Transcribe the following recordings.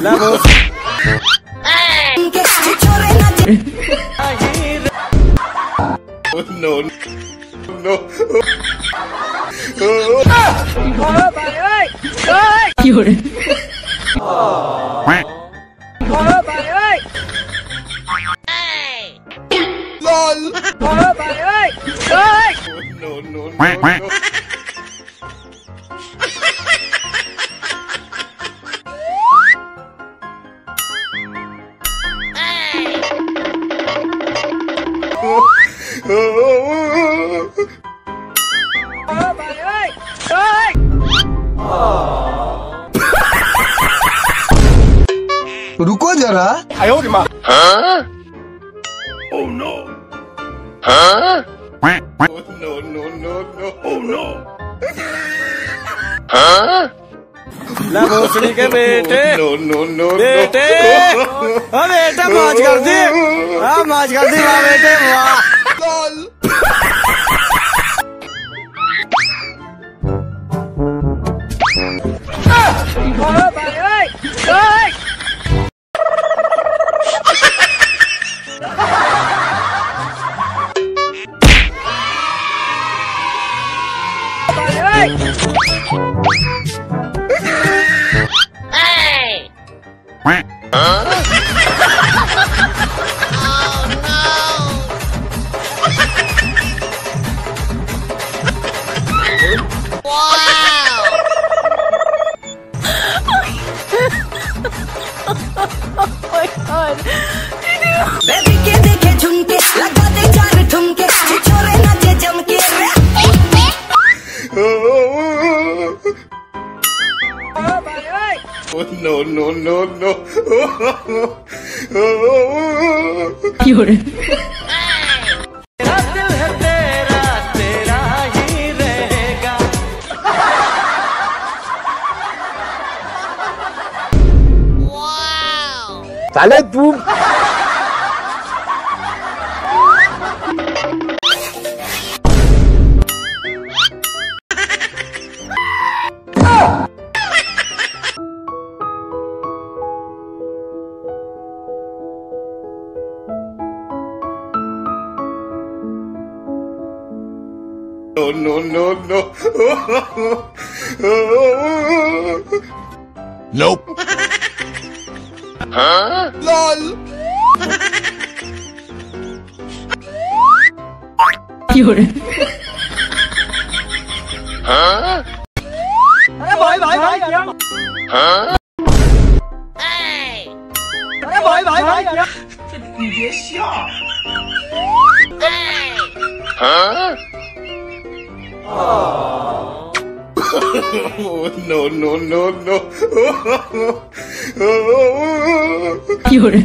La voz. no no 有人，lol no no no no रुको जरा oh no no no no no oh no La भोसड़ी के बेटे no no no बेटे हाँ बेटा मौज कर दी हाँ मौज कर दी वाह बेटे वाह lol बेबी के देखे झुमके लगा दे चार ठुमके छोरे नाचे जमके no no no no 有 தலை தூ No, no, no, no. nope. Hả? LOL Lloré. Hả? Bội bội bội Hả? Ê! Bội bội bội 你别笑。哎。啊。哦。no, no, no, no. Lloren.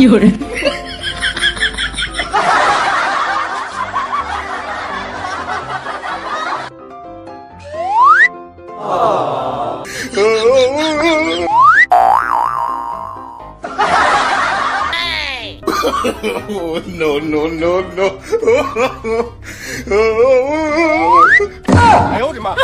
Lloren. no, no, no, no. 哎呦我的妈！